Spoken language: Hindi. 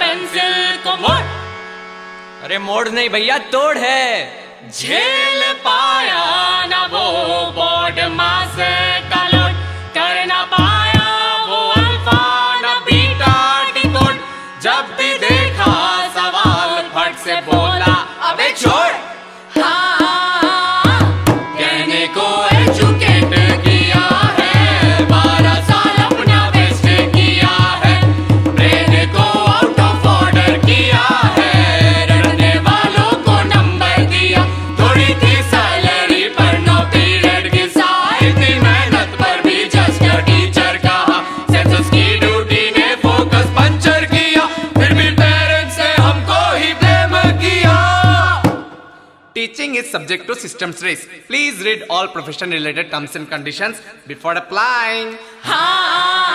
पेंसिल को मोड़। अरे मोड़ नहीं भैया, तोड़ है। झेल पाया ना वो बोर्ड मासे। Teaching is subject to systems risk. Please read all profession related terms and conditions before applying. Ha!